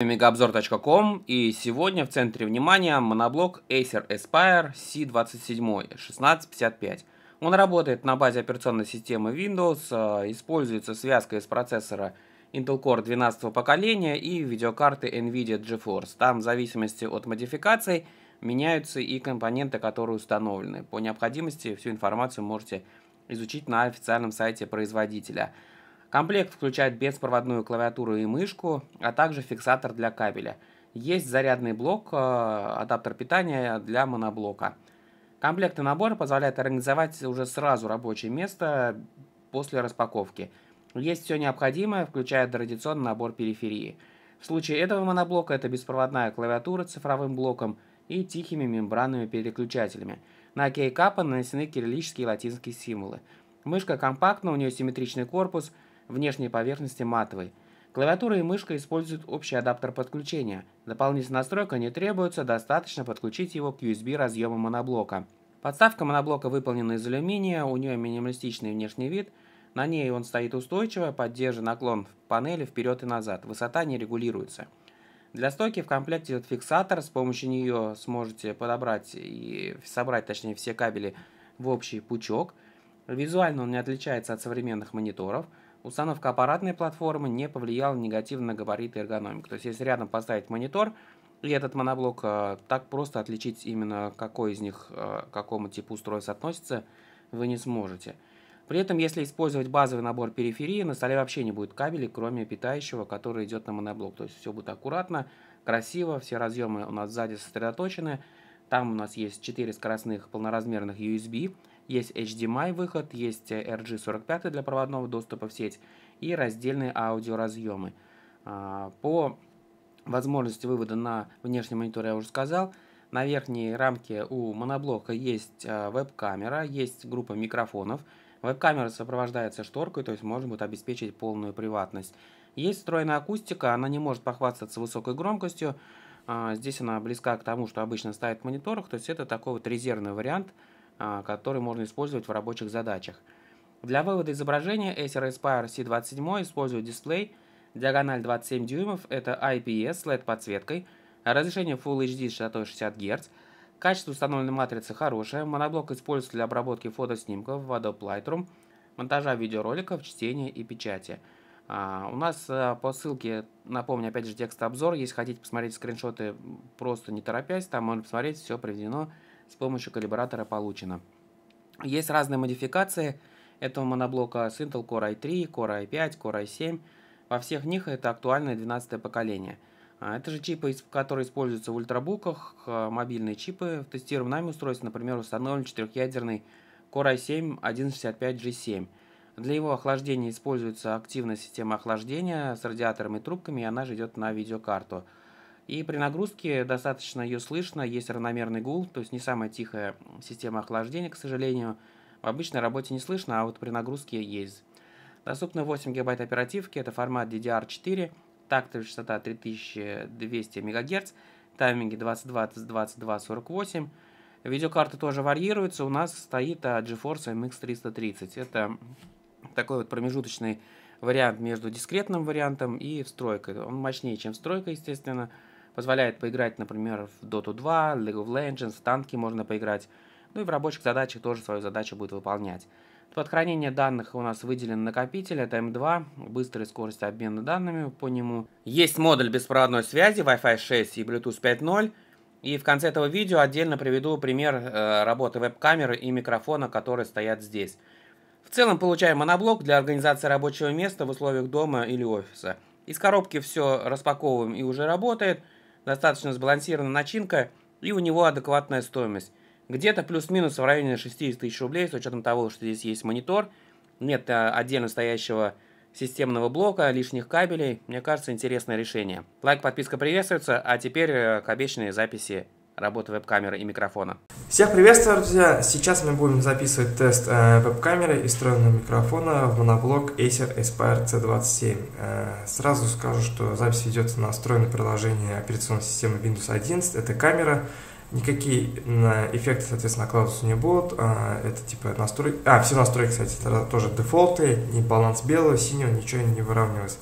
Мегаобзор.ком и сегодня в центре внимания моноблок Acer Aspire C27 1655. Он работает на базе операционной системы Windows, а, используется связка из процессора Intel Core 12 поколения и видеокарты NVIDIA GeForce. Там в зависимости от модификаций меняются и компоненты, которые установлены. По необходимости всю информацию можете изучить на официальном сайте производителя. Комплект включает беспроводную клавиатуру и мышку, а также фиксатор для кабеля. Есть зарядный блок, э, адаптер питания для моноблока. Комплект и набор позволяет организовать уже сразу рабочее место после распаковки. Есть все необходимое, включая традиционный набор периферии. В случае этого моноблока это беспроводная клавиатура с цифровым блоком и тихими мембранными переключателями. На кейкапа нанесены кириллические и латинские символы. Мышка компактна, у нее симметричный корпус – внешней поверхности матовой. Клавиатура и мышка используют общий адаптер подключения. Дополнительная настройка не требуется, достаточно подключить его к USB разъему моноблока. Подставка моноблока выполнена из алюминия, у нее минималистичный внешний вид, на ней он стоит устойчиво, поддерживая наклон в панели вперед и назад, высота не регулируется. Для стойки в комплекте идет фиксатор, с помощью нее сможете подобрать и собрать, точнее, все кабели в общий пучок. Визуально он не отличается от современных мониторов – установка аппаратной платформы не повлияла негативно на габариты и эргономику. То есть, если рядом поставить монитор и этот моноблок, э, так просто отличить именно какой из них э, к какому типу устройства относится, вы не сможете. При этом, если использовать базовый набор периферии, на столе вообще не будет кабелей, кроме питающего, который идет на моноблок. То есть все будет аккуратно, красиво, все разъемы у нас сзади сосредоточены. Там у нас есть 4 скоростных полноразмерных USB, есть HDMI выход, есть RG45 для проводного доступа в сеть и раздельные аудиоразъемы. А, по возможности вывода на внешний монитор я уже сказал. На верхней рамке у моноблока есть а, веб-камера, есть группа микрофонов. Веб-камера сопровождается шторкой, то есть можно будет обеспечить полную приватность. Есть встроенная акустика, она не может похвастаться высокой громкостью. А, здесь она близка к тому, что обычно ставят в мониторах, то есть это такой вот резервный вариант – который можно использовать в рабочих задачах. Для вывода изображения Acer Aspire C27 использует дисплей, диагональ 27 дюймов, это IPS с LED-подсветкой, разрешение Full HD с частотой 60 Гц, качество установленной матрицы хорошее, моноблок используется для обработки фотоснимков в Adobe Lightroom, монтажа видеороликов, чтения и печати. А, у нас а, по ссылке, напомню, опять же, текст обзор, если хотите посмотреть скриншоты, просто не торопясь, там можно посмотреть, все приведено с помощью калибратора получено. Есть разные модификации этого моноблока с Intel Core i3, Core i5, Core i7. Во всех них это актуальное 12 поколение. А, это же чипы, которые используются в ультрабуках, а, мобильные чипы. В нами устройстве, например, установлен четырехъядерный Core i7 165G7. Для его охлаждения используется активная система охлаждения с радиатором и трубками, и она же идет на видеокарту. И при нагрузке достаточно ее слышно, есть равномерный гул, то есть не самая тихая система охлаждения, к сожалению. В обычной работе не слышно, а вот при нагрузке есть. Доступно 8 гигабайт оперативки, это формат DDR4, тактовая частота 3200 МГц, тайминги 22-22-48. Видеокарты тоже варьируются, у нас стоит GeForce MX 330. Это такой вот промежуточный вариант между дискретным вариантом и встройкой. Он мощнее, чем встройка, естественно позволяет поиграть, например, в Dota 2, League of Legends, танки можно поиграть. Ну и в рабочих задачах тоже свою задачу будет выполнять. Под хранение данных у нас выделен накопитель, это M2, быстрая скорость обмена данными по нему. Есть модуль беспроводной связи Wi-Fi 6 и Bluetooth 5.0. И в конце этого видео отдельно приведу пример э, работы веб-камеры и микрофона, которые стоят здесь. В целом получаем моноблок для организации рабочего места в условиях дома или офиса. Из коробки все распаковываем и уже работает – достаточно сбалансированная начинка и у него адекватная стоимость. Где-то плюс-минус в районе 60 тысяч рублей, с учетом того, что здесь есть монитор, нет э, отдельно стоящего системного блока, лишних кабелей. Мне кажется, интересное решение. Лайк, подписка приветствуется, а теперь э, к обещанной записи работы веб-камеры и микрофона. Всех приветствую, друзья! Сейчас мы будем записывать тест э, веб-камеры и встроенного микрофона в моноблок Acer Aspire C27. Э, сразу скажу, что запись ведется на встроенное приложение операционной системы Windows 11. Это камера. Никакие эффекты, соответственно, накладываться не будут. А, это типа настройки. А, все настройки, кстати, тоже дефолты, ни баланс белого, синего, ничего не выравнивается.